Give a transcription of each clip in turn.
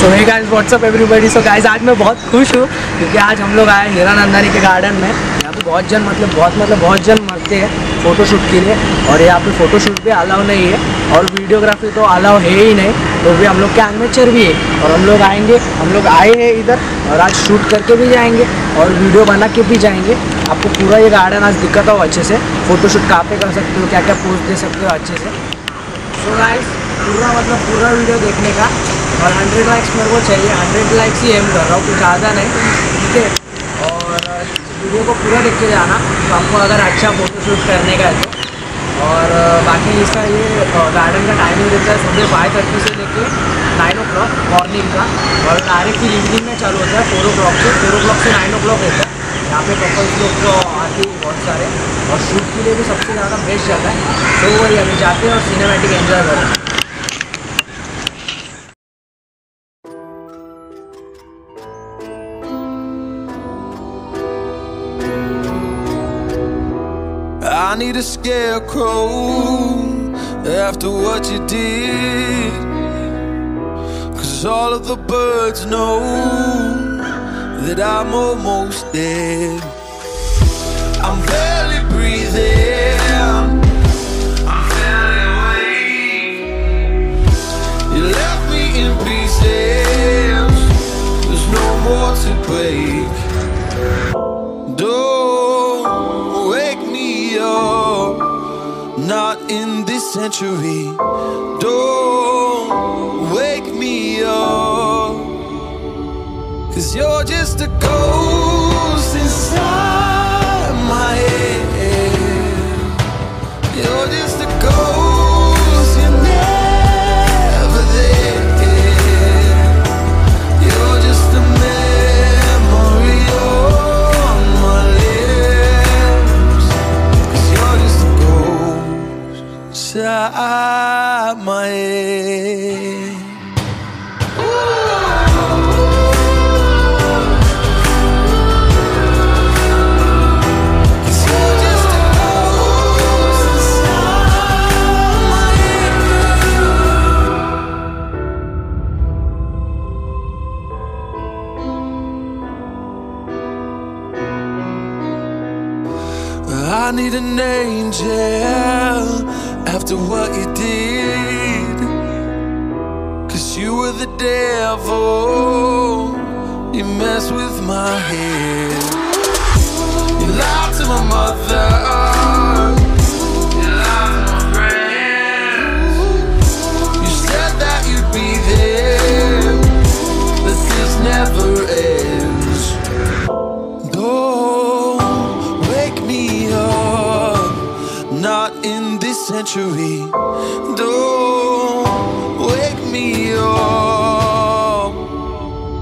So hey guys what's up everybody so guys आज मैं बहुत खुश हूँ, क्योंकि आज हम लोग आए हीरा नंदानी के गार्डन में। यहाँ पे बहुत जन मतलब बहुत मतलब बहुत जन मरते हैं फ़ोटोशूट के लिए। और यहाँ पे फ़ोटोशूट भी अलाउ नहीं है, और वीडियोग्राफी तो अलाउ है ही नहीं। तो भी हम लोग के एडवेंचर भी है, और हम लोग आएँगे, हम लोग आए हैं इधर, और आज शूट करके भी जाएँगे, और वीडियो बना के भी जाएँगे। आपको पूरा ये गार्डन आज दिक्कत हो अच्छे से। फ़ोटोशूट कहाँ पे कर सकते हो क्या क्या पोस्ट दे सकते हो अच्छे से। सो गाइस पूरा मतलब पूरा वीडियो देखने का। और हंड्रेड लाइक्स मेरे को चाहिए। हंड्रेड लाइक्स ही एम कर रहा हूँ, कुछ ज़्यादा नहीं, ठीक है? और वीडियो को पूरा देख के जाना तो आपको अगर अच्छा फ़ोटोशूट करने का है तो। और बाकी इसका ये गार्डन का टाइमिंग रहता है सुबह फाइव थर्टी से लेके नाइन ओ क्लॉक मॉर्निंग का। और डायरेक्ट फिर इवनिंग में चालू होता है फोर ओ क्लॉक से फोर ओ क्लॉक से नाइन ओ क्लॉक रहता है। यहाँ पे कपल्स लोग तो आते हैं बहुत सारे। और शूट के लिए भी सबसे ज़्यादा बेस्ट जगह है। तो वही, अभी जाते हैं और सिनेमेटिक एंजॉय करें। I need a scarecrow after what you did. Cause all of the birds know that I'm almost dead. I'm barely breathing. I'm barely awake. You left me in pieces. There's no more to break. Century. Don't wake me up, cause you're just a ghost inside head. I need an angel after what you did. Cause you were the devil. You mess with my head. You lied to my mother. Not in this century. Don't wake me up,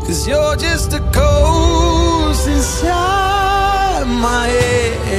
cause you're just a ghost inside my head.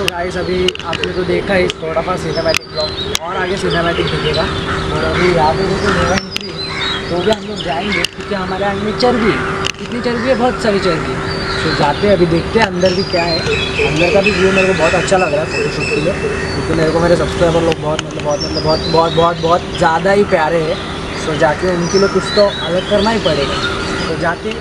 Guys अभी आपने तो देखा ही, थोड़ा सा cinematic blog और आगे cinematic दिखेगा। और अभी यहाँ पे देखो एंट्री तो भी हम लोग जाएँगे, क्योंकि हमारे यहाँ में चर्बी कितनी चर्बी है, बहुत सारी चर्बी तो जाते हैं, अभी देखते हैं अंदर भी क्या है। अंदर का भी व्यू मेरे को बहुत अच्छा लग रहा है फोटोशूट के लिए। क्योंकि मेरे को मेरे सब्सक्राइबर लोग बहुत मतलब बहुत मतलब बहुत बहुत बहुत बहुत ज़्यादा ही प्यारे हैं। सो जाके उनके लिए कुछ तो अलग करना ही पड़ेगा। तो जाते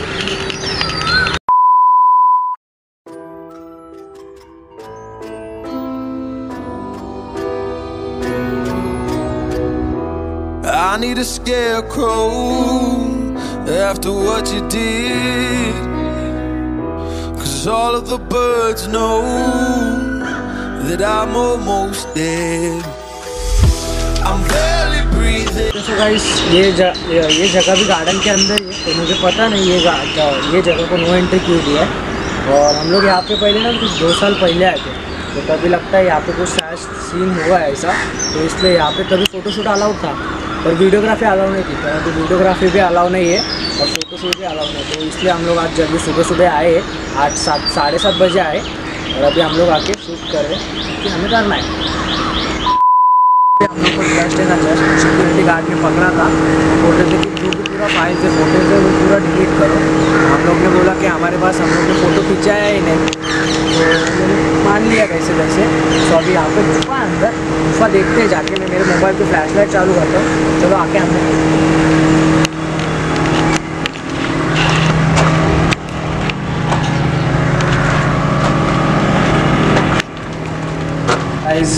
I need a scarecrow after what you did. Cause all of the birds know that I'm almost dead. I'm barely breathing. तो गाइस ये ज, ये जगह भी गार्डन के अंदर ही तो मुझे पता नहीं ये ये जगह को नो एंट्री क्यों दिया है और हम लोग यहाँ पे पहले ना कुछ दो साल पहले आए थे तो तभी लगता है यहाँ पे कुछ शायद सीन हुआ है ऐसा तो इसलिए यहाँ पे तभी फ़ोटोशूट अलाउड था पर वीडियोग्राफी अलाउ नहीं थी परंतु वीडियोग्राफी भी अलाउ नहीं है और फ़ोटोशूट भी अलाउ नहीं तो इसलिए हम लोग आज जल्दी सुबह सुबह आए, आठ सात, साढ़े सात बजे आए और अभी हम लोग आके शूट कर रहे हैं। क्योंकि हमें करना है। हम लोग को जस्ट है ना जस्ट सिक्योरिटी गार्ड ने पकड़ा था। बोले थे कि जो भी पूरा फ़ाइल से फ़ोटो है वो पूरा डिलीट करो। हम लोग ने बोला कि हमारे पास हम लोग ने फ़ोटो खिंचाया ही नहीं। तो लिया कैसे कैसे तो अभी यहाँ पे गुफा है अंदर। गुफा देखते हैं, जाके मैं मेरे मोबाइल पे फ्लैश लाइट चालू करता हूँ। चलो आके अंदर। गाइस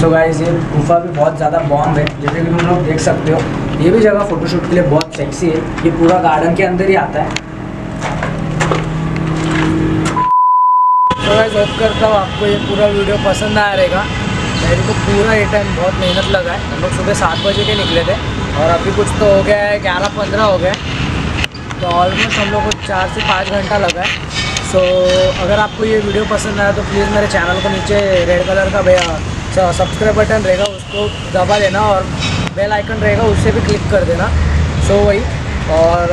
सो गाइस ये गुफा भी बहुत ज़्यादा बॉम्ब है। जैसे कि तुम लोग देख सकते हो, ये भी जगह फोटोशूट के लिए बहुत सेक्सी है। ये पूरा गार्डन के अंदर ही आता है। तो गाइस होप करता हूँ आपको ये पूरा वीडियो पसंद आया रहेगा। मेरे को पूरा ये टाइम बहुत मेहनत लगा है। हम लोग सुबह सात बजे के निकले थे और अभी कुछ तो हो गया है, ग्यारह पंद्रह हो गए तो ऑलमोस्ट हम लोग को चार से पाँच घंटा लगा है। सो अगर आपको ये वीडियो पसंद आया तो प्लीज़ मेरे चैनल को नीचे रेड कलर का सब्सक्राइब बटन रहेगा, उसको दबा देना और बेल आइकन रहेगा, उससे भी क्लिक कर देना। सो वही। और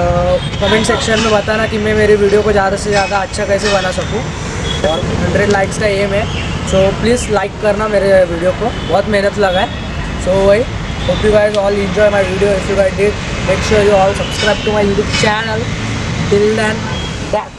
कमेंट सेक्शन में बताना कि मैं मेरी वीडियो को ज़्यादा से ज़्यादा अच्छा कैसे बना सकूँ। और हंड्रेड लाइक्स का एम है। सो प्लीज़ लाइक करना मेरे वीडियो को। बहुत मेहनत लगा है। सो वही hope you guys all enjoy my video if you guide it make sure you all subscribe to my YouTube channel till then back